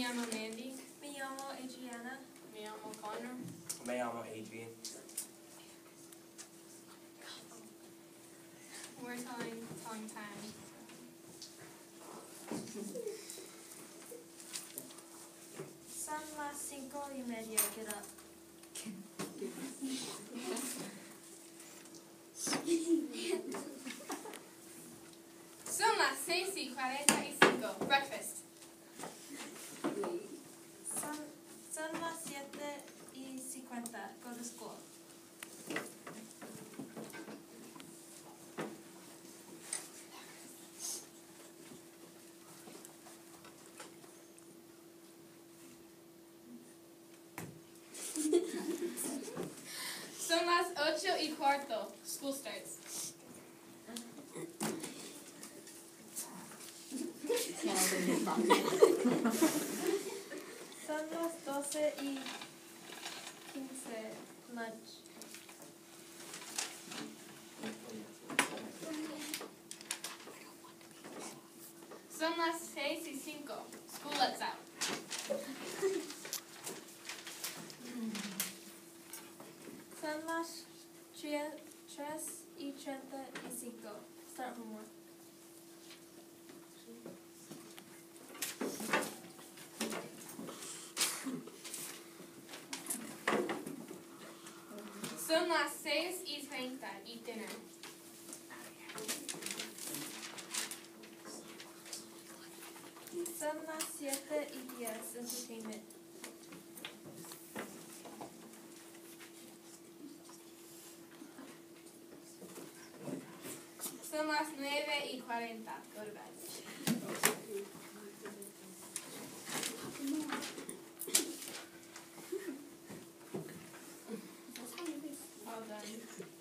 llamo Mandy. Me llamo Adriana. Me llamo Connor. Me llamo Adrian. We're telling telling time. Son las cinco y media. Get up. Son las seis y cuarenta y cinco. Breakfast. Son, son las siete y cincuenta. Go to school. Son las ocho y cuarto. School starts. Son las doce y quince. Lunch. Son las seis y cinco. School lets out. Son las tre- tres y treinta y cinco. Start homework. Son las seis y treinta. Eat dinner. Son las siete y diez. Entertainment. Son las nueve y cuarenta. Go to bed. All done.